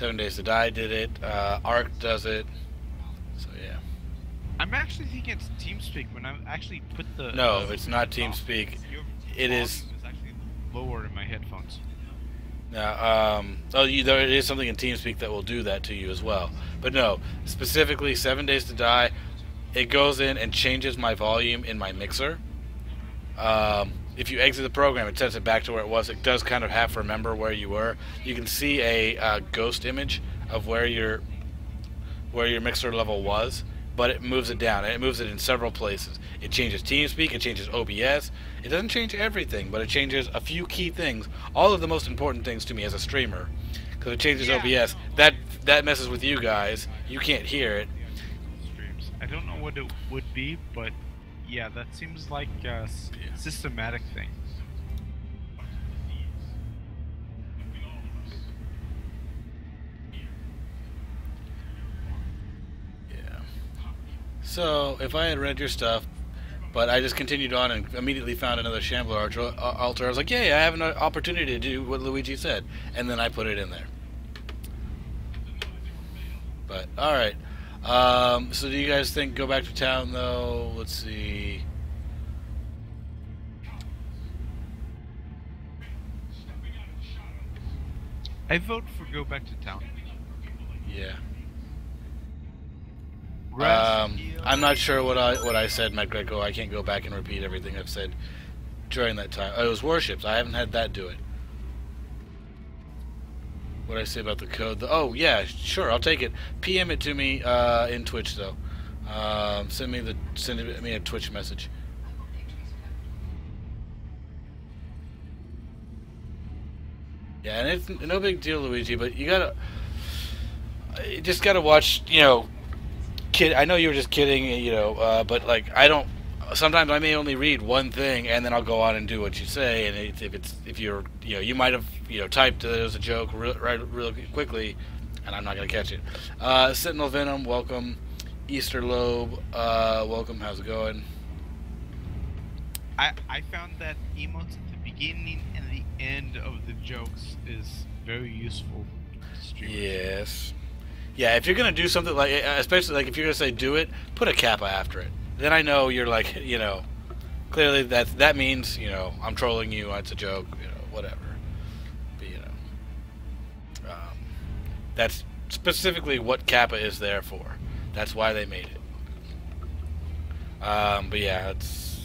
Seven Days to Die did it. Uh, ARK does it. So yeah. I'm actually thinking it's TeamSpeak when I actually put the. No, uh, it's not. TeamSpeak. It is- actually lower in my headphones. Now, um, oh, you, there is something in TeamSpeak that will do that to you as well. But no, specifically Seven Days to Die, it goes in and changes my volume in my mixer. Um, if you exit the program, it sets it back to where it was. It does kind of half remember where you were. You can see a uh, ghost image of where your where your mixer level was, but it moves it down and it moves it in several places. It changes TeamSpeak, it changes OBS. It doesn't change everything, but it changes a few key things. All of the most important things to me as a streamer, because it changes Yeah. OBS. That that messes with you guys. You can't hear it. Streams. I don't know what it would be, but yeah, that seems like a s- Yeah. systematic thing. Yeah. So if I had read your stuff, but I just continued on and immediately found another Shambler altar, uh, altar, I was like, "Yay! I have an opportunity to do what Luigi said," and then I put it in there. But all right. Um, so do you guys think go back to town though? Let's see. I vote for go back to town. Yeah. Um, I'm not sure what I what I said, Matt Greco. I can't go back and repeat everything I've said during that time. Oh, it was warships. I haven't had that do it. What I say about the code? The, oh yeah, sure. I'll take it. PM it to me uh, in Twitch though. Um, send me the send me a Twitch message. Yeah, and it's no big deal, Luigi. But you gotta, you just gotta watch. You know, kid. I know you were just kidding. You know, uh, but like I don't. Sometimes I may only read one thing, and then I'll go on and do what you say. And if it's if you're you know you might have you know typed it as a joke real, right real quickly, and I'm not gonna catch it. Uh, Sentinel Venom, welcome. Easter Lobe, uh, welcome. How's it going? I I found that emotes at the beginning and the end of the jokes is very useful. Yes. Yeah, if you're gonna do something like, especially like if you're gonna say do it, put a kappa after it. Then I know you're like, you know, clearly that that means you know I'm trolling you. It's a joke, you know, whatever. But you know, um, that's specifically what kappa is there for. That's why they made it. Um, but yeah, it's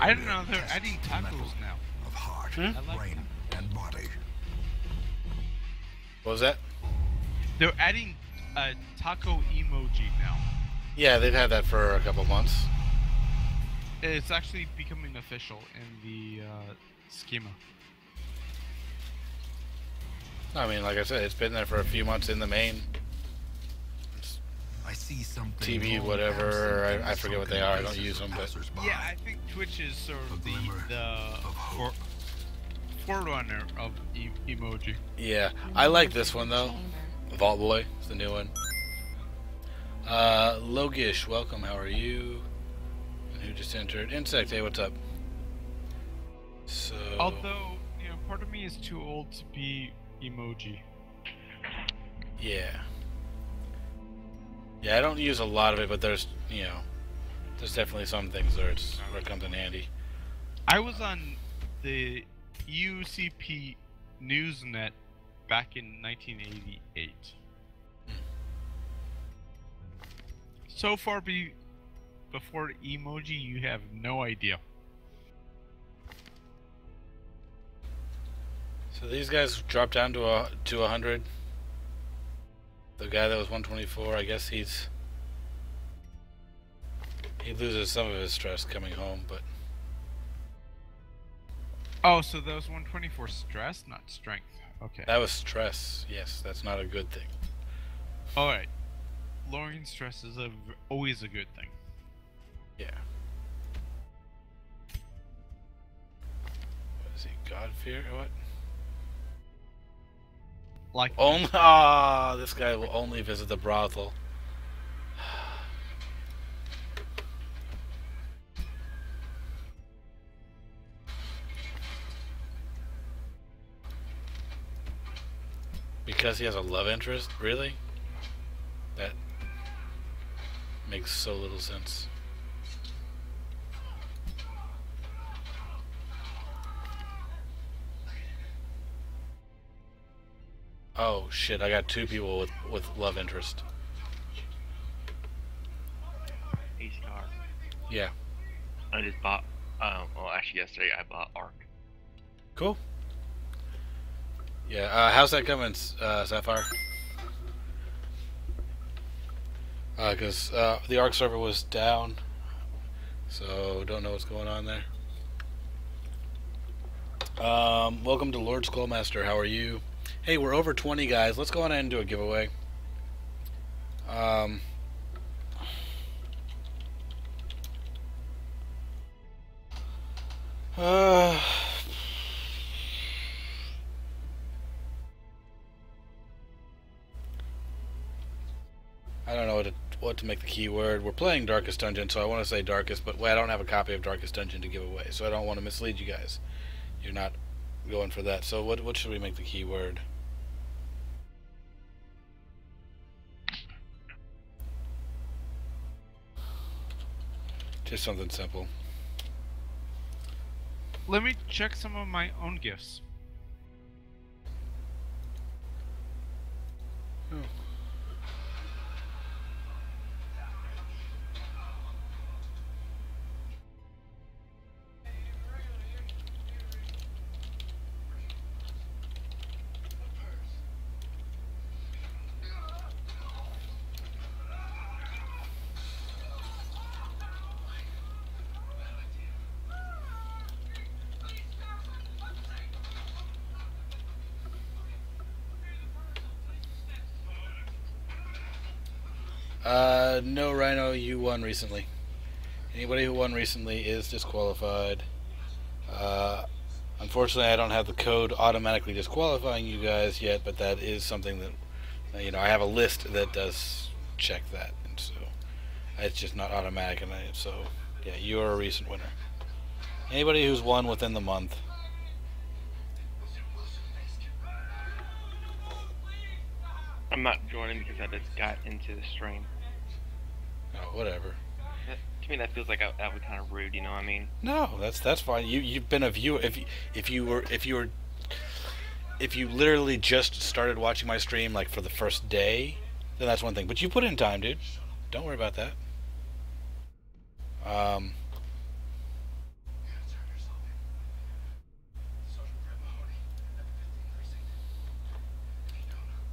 I don't know. They're adding tacos now. of heart, Hmm? Like brain, and body. what was that? They're adding a taco emoji now. Yeah, they've had that for a couple months. It's actually becoming official in the uh, schema. I mean, like I said, it's been there for a few months in the main I see something. TV, whatever. I, I forget what they are. I don't use them, but. Yeah, I think Twitch is sort A of the the of for, forerunner of e- emoji. yeah, I like this one though. Vault Boy is the new one. Uh, Logish, welcome. How are you? And who just entered? Insect. Hey, what's up? So. Although, you know, part of me is too old to be emoji. Yeah. Yeah, I don't use a lot of it, but there's, you know, there's definitely some things where it's where it comes in handy. I was on the UCP Newsnet back in 1988. So far, be before emoji, you have no idea. So these guys dropped down to a to a hundred. The guy that was 124, I guess he's he loses some of his stress coming home, but Oh, so that was 124 stress, not strength. Okay. that was stress. Yes, that's not a good thing. All right. Lowering stress is a, always a good thing. Yeah. What is he? God fear? What? Like Only ah, this guy will only visit the brothel. Because he has a love interest? Really? That makes so little sense. Oh shit, I got two people with, with love interest. A star. Yeah. I just bought. Um, well, actually, yesterday I bought ARK. Cool. Yeah, uh, how's that coming, uh, Sapphire? Because uh, uh, the ARK server was down, so don't know what's going on there. Um, welcome to Lord Skullmaster. How are you? Hey, we're over 20 guys. Let's go on and do a giveaway. Um, uh, I don't know what to, what to make the keyword. We're playing Darkest Dungeon, so I want to say Darkest, but I don't have a copy of Darkest Dungeon to give away, so I don't want to mislead you guys. You're not going for that. So what what should we make the keyword? Just something simple. Let me check some of my own gifts. Uh, no, Rhino, you won recently. Anybody who won recently is disqualified. Uh, unfortunately, I don't have the code automatically disqualifying you guys yet, but that is something that, you know, I have a list that does check that, and so it's just not automatic, and I, so, yeah, you are a recent winner. Anybody who's won within the month. I'm not joining because I just got into the stream. Whatever. That, to me, that feels like that would kind of rude. You know what I mean? No, that's that's fine. You you've been a viewer. If you, if you were if you were if you literally just started watching my stream like for the first day, then that's one thing. But you put in time, dude. Don't worry about that. Um.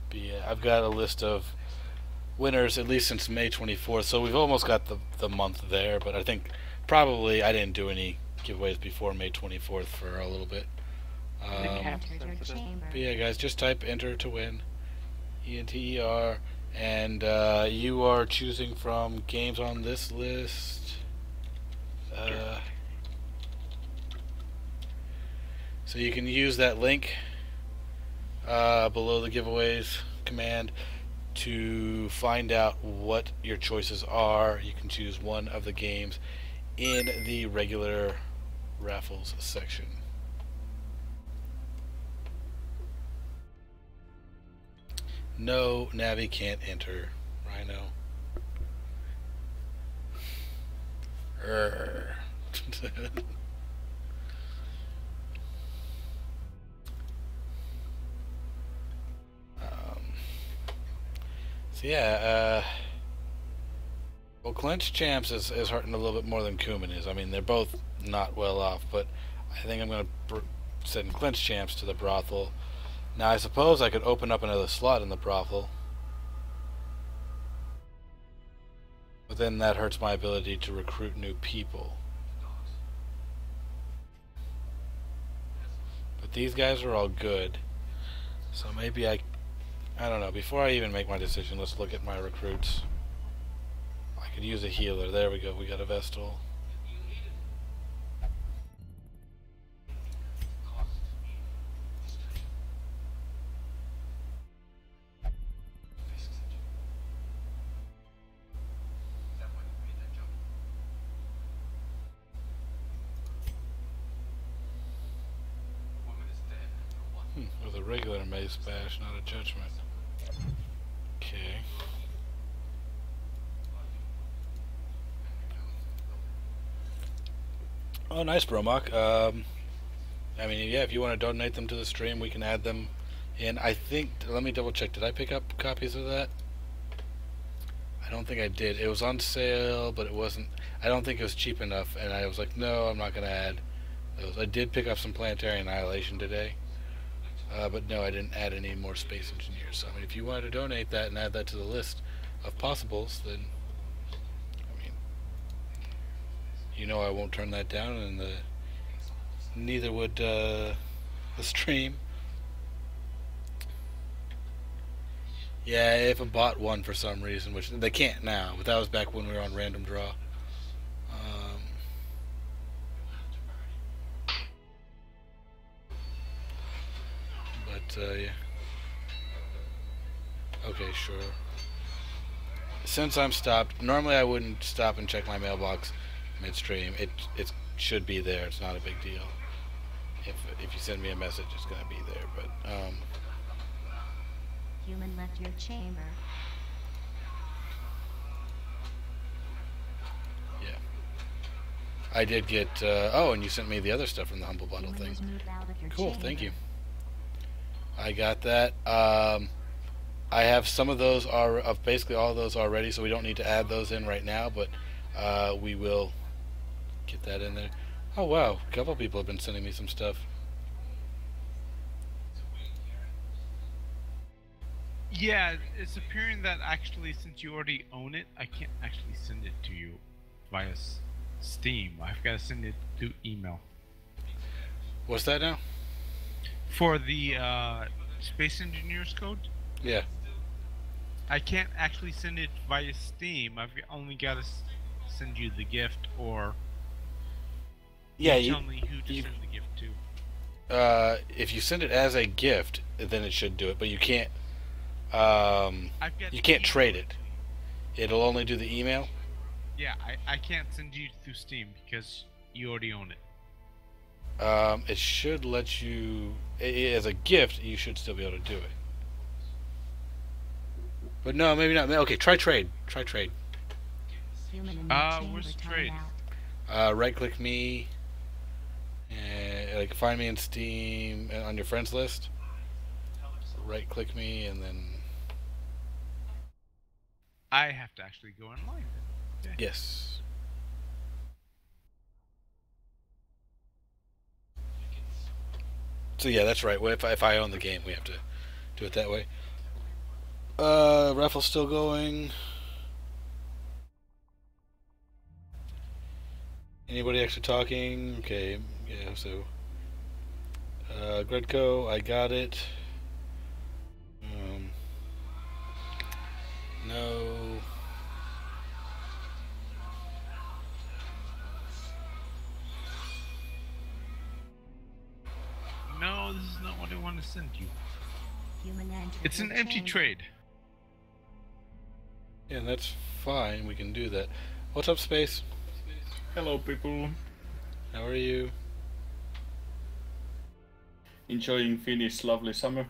But yeah, I've got a list of winners at least since May 24th, so we've almost got the the month there. But I think probably I didn't do any giveaways before May 24th for a little bit. Um, but yeah, guys, just type enter to win, E N T E R, and uh, you are choosing from games on this list. Uh, so you can use that link uh, below the giveaways command to find out what your choices are. You can choose one of the games in the regular raffles section. No, Navi can't enter. Rhino. so yeah, uh, well, Clinch Champs is, is hurting a little bit more than Kuman is. I mean, they're both not well off, but I think I'm going to send Clinch Champs to the brothel. Now, I suppose I could open up another slot in the brothel. But then that hurts my ability to recruit new people. But these guys are all good. So maybe I... I don't know. Before I even make my decision, let's look at my recruits. I could use a healer. There we go. We got a Vestal. With a regular mace bash, not a judgment. Okay. Oh, nice, Bromok. Um, I mean, yeah, if you want to donate them to the stream, we can add them in. I think, let me double check. Did I pick up copies of that? I don't think I did. It was on sale, but it wasn't. I don't think it was cheap enough, and I was like, no, I'm not going to add those. I did pick up some Planetary Annihilation today, uh, but no, I didn't add any more Space Engineers. So, I mean, if you wanted to donate that and add that to the list of possibles, then, I mean, you know I won't turn that down, and the, neither would uh, the stream. Yeah, if a bot won for some reason, which they can't now, but that was back when we were on random draw. But uh, yeah. Okay, sure. Since I'm stopped, normally I wouldn't stop and check my mailbox midstream. It it should be there. It's not a big deal. If if you send me a message, it's gonna be there. But um, Human left your chamber. yeah. I did get. Uh, oh, and you sent me the other stuff from the humble bundle Human thing. was moved out of your Cool, chamber. thank you. I got that. Um, I have some of those are of basically all of those already, so we don't need to add those in right now, but uh, we will get that in there. Oh wow, a couple people have been sending me some stuff. Yeah, it's appearing that actually, since you already own it, I can't actually send it to you via Steam. I've got to send it through email. What's that now? For the uh, Space Engineers code, Yeah. I can't actually send it via Steam. I've only got to send you the gift, or Yeah, you you, tell me who to you- send the gift to. uh, if you send it as a gift, then it should do it, but you can't. Um, you can't trade it. It'll only do the email. Yeah, I, I can't send you through Steam because you already own it. Um, it should let you, i- i- as a gift, you should still be able to do it. But no, maybe not. Okay, try trade. Try trade. Human Uh, where's trade? Uh, right click me, and like find me in Steam on your friends list. Right click me, and then I have to actually go online. then. yes. So yeah, that's right. If I, if I own the game, we have to do it that way. Uh, raffle's still going. Anybody actually talking? Okay, yeah. So, uh, Gredco, I got it. It's an empty trade. Yeah, that's fine. We can do that. What's up, Space? Hello, people. How are you? Enjoying Finnish lovely summer.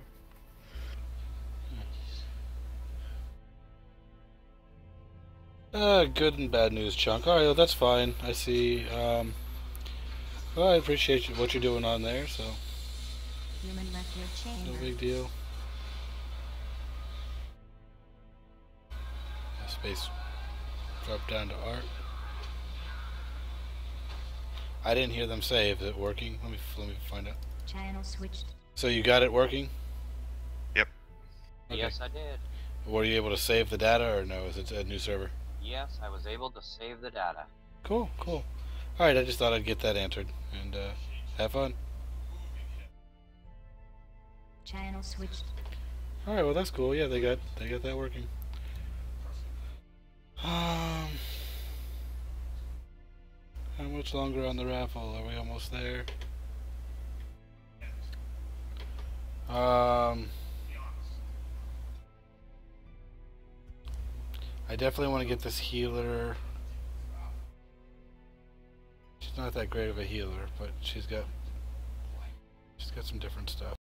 Uh, good and bad news, Chunk. Alright, well, that's fine. I see. Um, well, I appreciate what you're doing on there, so Human left your no big deal. Space drop down to art. I didn't hear them say if it working. Let me let me find out. Channel switched. So you got it working? Yep. Okay. Yes, I did. Were you able to save the data, or no? Is it a new server? Yes, I was able to save the data. Cool, cool. All right, I just thought I'd get that answered and uh, have fun. Channel switched. All right, well that's cool. Yeah, they got they got that working. Um, how much longer on the raffle? Are we almost there? Um, I definitely want to get this healer. She's not that great of a healer, but she's got she's got some different stuff.